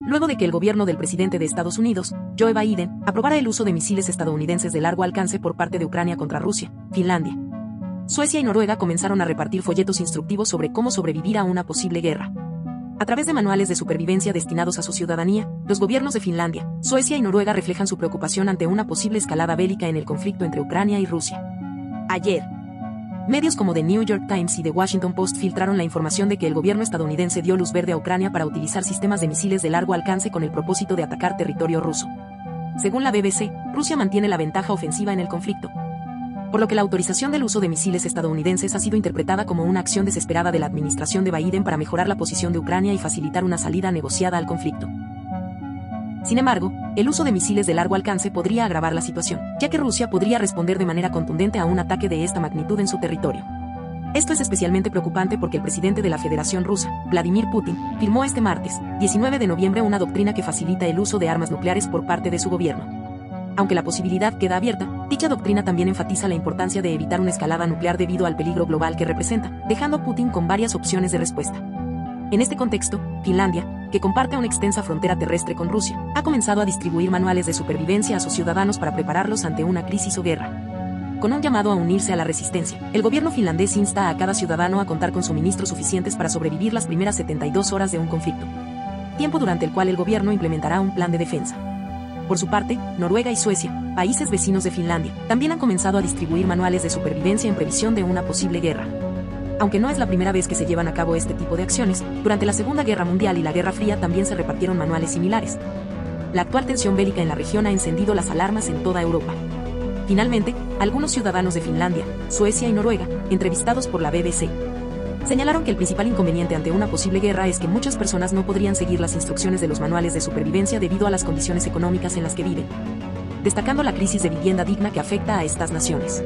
luego de que el gobierno del presidente de Estados Unidos, Joe Biden, aprobara el uso de misiles estadounidenses de largo alcance por parte de Ucrania contra Rusia, Finlandia. Suecia y Noruega comenzaron a repartir folletos instructivos sobre cómo sobrevivir a una posible guerra. A través de manuales de supervivencia destinados a su ciudadanía, los gobiernos de Finlandia, Suecia y Noruega reflejan su preocupación ante una posible escalada bélica en el conflicto entre Ucrania y Rusia. Ayer, Medios como The New York Times y The Washington Post filtraron la información de que el gobierno estadounidense dio luz verde a Ucrania para utilizar sistemas de misiles de largo alcance con el propósito de atacar territorio ruso. Según la BBC, Rusia mantiene la ventaja ofensiva en el conflicto. Por lo que la autorización del uso de misiles estadounidenses ha sido interpretada como una acción desesperada de la administración de Biden para mejorar la posición de Ucrania y facilitar una salida negociada al conflicto. Sin embargo, el uso de misiles de largo alcance podría agravar la situación, ya que Rusia podría responder de manera contundente a un ataque de esta magnitud en su territorio. Esto es especialmente preocupante porque el presidente de la Federación Rusa, Vladimir Putin, firmó este martes, 19 de noviembre, una doctrina que facilita el uso de armas nucleares por parte de su gobierno. Aunque la posibilidad queda abierta, dicha doctrina también enfatiza la importancia de evitar una escalada nuclear debido al peligro global que representa, dejando a Putin con varias opciones de respuesta. En este contexto, Finlandia, que comparte una extensa frontera terrestre con Rusia, ha comenzado a distribuir manuales de supervivencia a sus ciudadanos para prepararlos ante una crisis o guerra. Con un llamado a unirse a la resistencia, el gobierno finlandés insta a cada ciudadano a contar con suministros suficientes para sobrevivir las primeras 72 horas de un conflicto, tiempo durante el cual el gobierno implementará un plan de defensa. Por su parte, Noruega y Suecia, países vecinos de Finlandia, también han comenzado a distribuir manuales de supervivencia en previsión de una posible guerra. Aunque no es la primera vez que se llevan a cabo este tipo de acciones, durante la Segunda Guerra Mundial y la Guerra Fría también se repartieron manuales similares. La actual tensión bélica en la región ha encendido las alarmas en toda Europa. Finalmente, algunos ciudadanos de Finlandia, Suecia y Noruega, entrevistados por la BBC, señalaron que el principal inconveniente ante una posible guerra es que muchas personas no podrían seguir las instrucciones de los manuales de supervivencia debido a las condiciones económicas en las que viven, destacando la crisis de vivienda digna que afecta a estas naciones.